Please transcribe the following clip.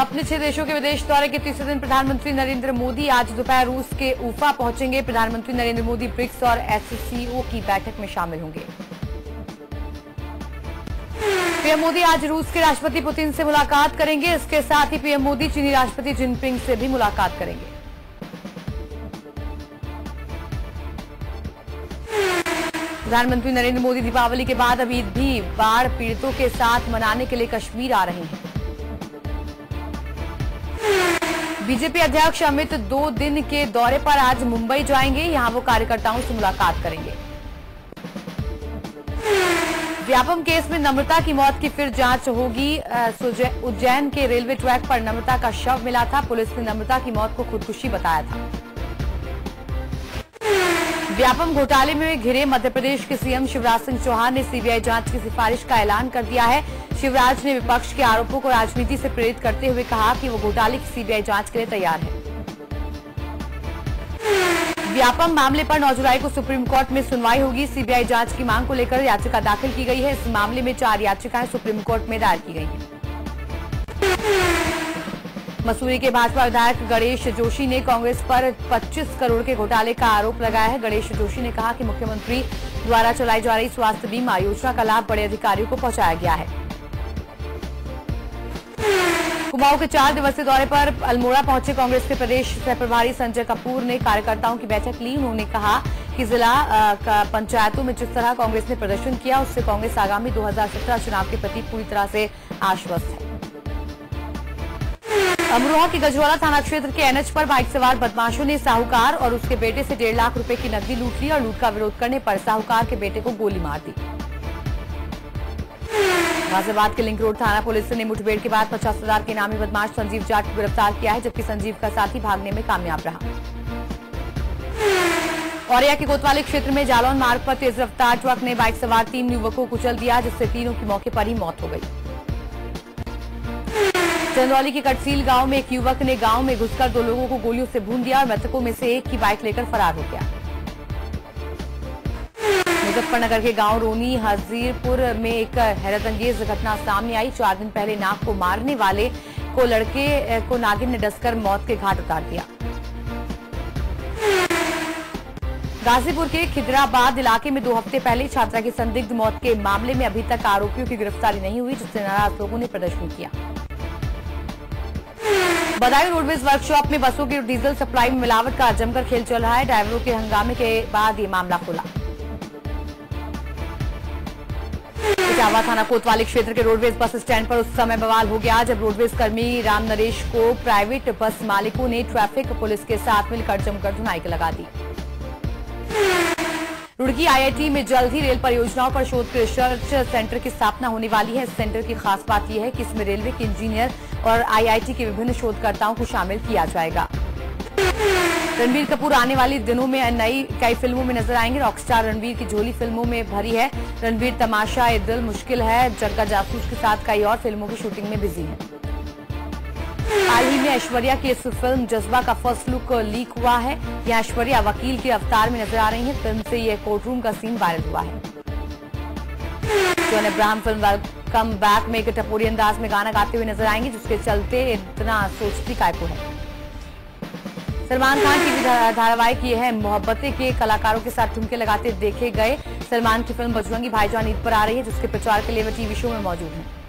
अपने छह देशों के विदेश दौरे के तीसरे दिन प्रधानमंत्री नरेंद्र मोदी आज दोपहर रूस के उफा पहुँचेंगे। प्रधानमंत्री नरेंद्र मोदी ब्रिक्स और एससीओ की बैठक में शामिल होंगे। पीएम मोदी आज रूस के राष्ट्रपति पुतिन से मुलाकात करेंगे। इसके साथ ही पीएम मोदी चीनी राष्ट्रपति जिनपिंग से भी मुलाकात करेंगे। प्रधानमंत्री नरेंद्र मोदी दीपावली के बाद अभी भी बाढ़ पीड़ितों के साथ मनाने के लिए कश्मीर आ रहे हैं। बीजेपी अध्यक्ष अमित, दो दिन के दौरे पर आज मुंबई जाएँगे। यहाँ वो कार्यकर्ताओं से मुलाकात करेंगे। व्यापम केस में नम्रता की मौत की फिर जाँच होगी। उज्जैन के रेलवे ट्रैक पर नम्रता का शव मिला था। पुलिस ने नम्रता की मौत को खुदकुशी बताया था। व्यापम घोटाले में घिरे मध्य प्रदेश के सीएम शिवराज सिंह चौहान ने सीबीआई जाँच की सिफारिश का ऐलान कर दिया है। शिवराज ने विपक्ष के आरोपों को राजनीति से प्रेरित करते हुए कहा कि वो घोटाले की सीबीआई जाँच के लिए तैयार है। व्यापम मामले पर 9 जुलाई को सुप्रीम कोर्ट में सुनवाई होगी। सीबीआई जाँच की मांग को लेकर याचिका दाखिल की गई है। इस मामले में चार याचिकाएँ सुप्रीम कोर्ट में दायर की गई हैं। मसूरी के भाजपा विधायक गणेश जोशी ने कांग्रेस पर 25 करोड़ के घोटाले का आरोप लगाया है। गणेश जोशी ने कहा कि मुख्यमंत्री द्वारा चलाई जा रही स्वास्थ्य बीमा योजना का लाभ बड़े अधिकारियों को पहुँचाया गया है। कुमाऊं के चार दिवसीय दौरे पर अल्मोड़ा पहुँचे कांग्रेस के प्रदेश सह प्रभारी संजय कपूर ने कार्यकर्ताओं की बैठक ली। उन्होंने कहा कि जिला पंचायतों में जिस तरह कांग्रेस ने प्रदर्शन किया, उससे कांग्रेस आगामी 2017 चुनाव के प्रति पूरी तरह से आश्वस्त है। अमरोहा के गजवाला थाना क्षेत्र के एनएच पर बाइक सवार बदमाशों ने साहूकार और उसके बेटे से डेढ़ लाख रुपए की नकदी लूट ली और लूट का विरोध करने पर साहूकार के बेटे को गोली मार दी। गाजियाबाद के लिंक रोड थाना पुलिस ने मुठभेड़ के बाद पचास हज़ार के नामी बदमाश संजीव जाट को गिरफ़्तार किया है, जबकि संजीव का साथी भागने में कामयाब रहा। औरैया के कोतवाली क्षेत्र में जालौन मार्ग पर तेज रफ्तार ट्रक ने बाइक सवार तीन युवकों को कुचल दिया, जिससे तीनों की मौके पर ही मौत हो गई। चंदौली के कटसील गाँव में एक युवक ने गाँव में घुसकर दो लोगों को गोलियों से भून दिया और मृतकों में से एक की बाइक लेकर फरार हो गया। मुजफ्फरनगर के गाँव रोनी, हजीरपुर में एक हैरतअंगेज घटना सामने आई। चार दिन पहले नाग को मारने वाले को लड़के को नागिन ने डसकर मौत के घाट उतार दिया। गाजीपुर के खिदराबाद इलाके में दो हफ़्ते पहले छात्रा की संदिग्ध मौत के मामले में अभी तक आरोपियों की गिरफ्तारी नहीं हुई, जिससे नाराज़ लोगों ने प्रदर्शन किया। बदायूं रोडवेज़ वर्कशॉप में बसों की डीजल सप्लाई में मिलावट का जमकर खेल चल रहा है। ड्राइवरों के हंगामे के बाद ये मामला खुला। इटावा थाना कोतवाली क्षेत्र के रोडवेज़ बस स्टैंड पर उस समय बवाल हो गया। जब रोडवेज़ कर्मी राम नरेश को प्राइवेट बस मालिकों ने ट्रैफ़िक पुलिस के साथ मिलकर जमकर धुनाई लगा दी। रुड़की आईआईटी में जल्द ही रेल परियोजनाओं पर शोध रिसर्च सेंटर की स्थापना होने वाली है। इस सेंटर की खास बात यह है कि इसमें रेलवे के इंजीनियर और आईआईटी के विभिन्न शोधकर्ताओं को शामिल किया जाएगा। रणबीर कपूर, आने वाले दिनों में नई कई फ़िल्मों में नज़र आएँगे। रॉकस्टार रणबीर की झोली फ़िल्मों में भरी है। रणबीर तमाशा ए दिल मुश्किल है। जग्गा जासूस के साथ कई और फ़िल्मों की शूटिंग में बिज़ी है। हाल ही में ऐश्वर्या की इस फ़िल्म जज्बा का फ़र्स्ट लुक लीक हुआ है। यह ऐश्वर्या वकील के अवतार में नज़र आ रही है। फ़िल्म से यह कोर्टरूम का सीन वायरल हुआ है। John Abraham film Welcome back में एक टपोरी अंदाज में गाना गाते हुए नज़र आएँगे, जिसके चलते इतना सोचती काय को है। सलमान खान की धारावाहिक ये है, मोहब्बतें के कलाकारों के साथ ठुमके लगाते देखे गए। सलमान की फ़िल्म बजरंगी भाईजान ईद पर आ रही है, जिसके प्रचार के लिए वह टीवी शो में मौजूद हैं।